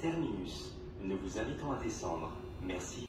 Terminus, nous vous invitons à descendre. Merci.